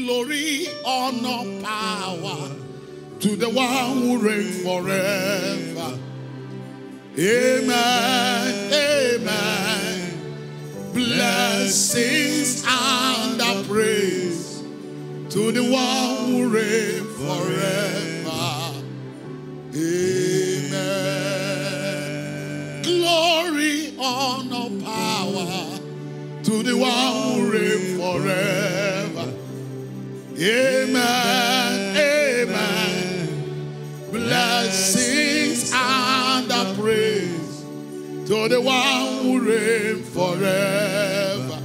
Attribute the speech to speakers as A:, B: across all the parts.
A: Glory, honor, power to the one who reigns forever. Amen. Amen. Blessings and the praise to the one who reigns forever. Amen. Glory, honor, power to the one who reigns forever. Amen. Amen. Blessings and the praise to the one who reigns forever.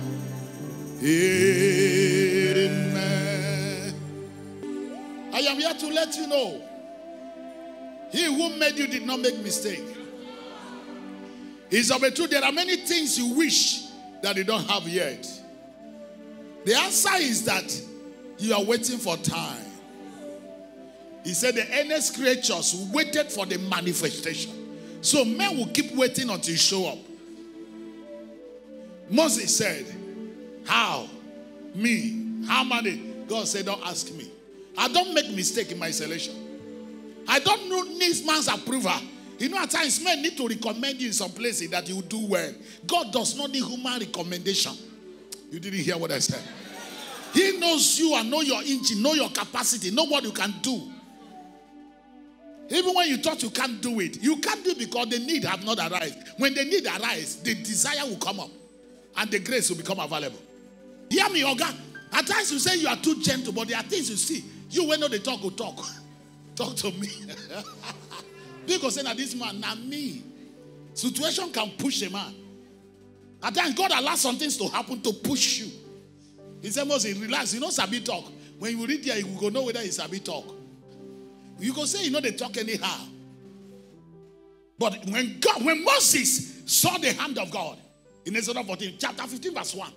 A: Amen. I am here to let you know he who made you did not make mistake. It's of a truth. There are many things you wish that you don't have yet. The answer is that you are waiting for time. He said the earnest creatures waited for the manifestation. So men will keep waiting until you show up. Moses said, How? Me? How many? God said, Don't ask me. I don't make mistake in my selection. I don't need man's approval. You know, at times men need to recommend you in some places that you do well. God does not need human recommendation. You didn't hear what I said. He knows you and know your engine, know your capacity, know what you can do. Even when you thought you can't do it, you can't do it because the need have not arrived. When the need arrives, the desire will come up and the grace will become available. Hear me, Oga. At times you say you are too gentle, but there are things you see. You when not the talk will talk. Talk to me. because say that this man, not me. Situation can push a man. At times God allows some things to happen to push you. He said, Moses, relax. You know Sabi talk. When you read here, you will know whether it's Sabi talk. You can say you know they talk anyhow. But when God, when Moses saw the hand of God in Exodus 14, chapter 15, verse 1,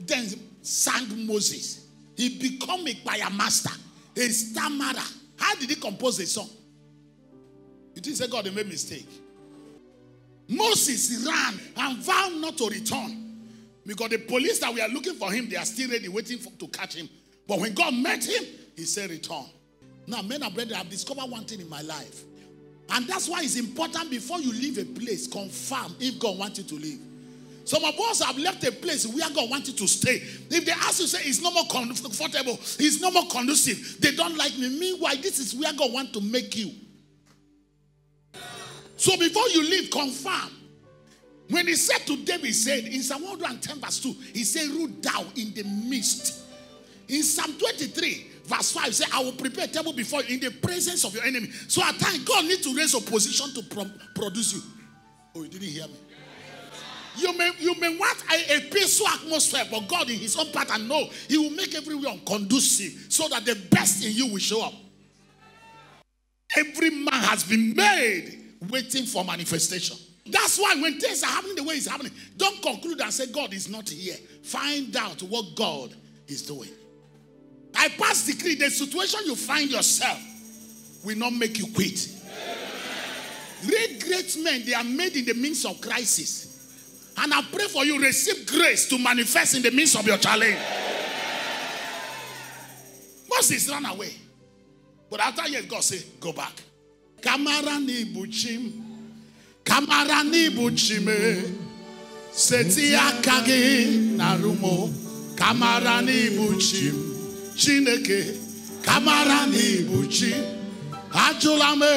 A: then sang Moses. He become a choir master, a stammerer. How did he compose a song? You didn't say God they made mistake. Moses ran and vowed not to return. Because the police that we are looking for him, they are still ready, waiting for, to catch him. But when God met him, he said, Return. Now, men and brethren, I've discovered one thing in my life. And that's why it's important before you leave a place, confirm if God wants you to leave. Some of us have left a place where God wants you to stay. If they ask you, say it's no more comfortable, it's no more conducive, they don't like me. Meanwhile, this is where God wants to make you. So before you leave, confirm. When he said to David, he said in Psalm 110, verse 2, he said, Root thou in the midst. In Psalm 23, verse 5, say, I will prepare a table before you in the presence of your enemy. So at times, God needs to raise opposition to pro- produce you. Oh, you didn't hear me? You may, you may want a, a, peaceful atmosphere, but God, in His own pattern, no, He will make everywhere conducive so that the best in you will show up. Every man has been made waiting for manifestation. That's why when things are happening the way it's happening, don't conclude and say God is not here. Find out what God is doing. I pass decree the situation you find yourself will not make you quit. Great, great men, they are made in the midst of crisis. And I pray for you, receive grace to manifest in the midst of your challenge. Moses ran away. But after years, God said, Go back. Kamarani Buchim. Kamarani Buchime. Seti akagi narumo. Kamarani Buchim. Chineke. Kamarani Buchim. Ajulame.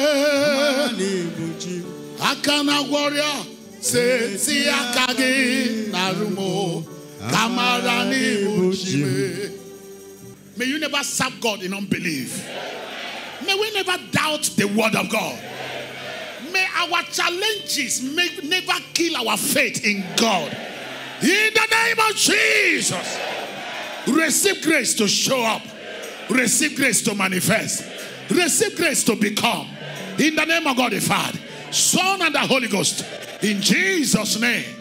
A: Akana warrior. Seti akagi narumo. Kamarani Buchime. May you never serve God in unbelief. May we never doubt the word of God. Our challenges may never kill our faith in God. In the name of Jesus. Receive grace to show up. Receive grace to manifest. Receive grace to become. In the name of God the Father, Son, and the Holy Ghost. In Jesus' name.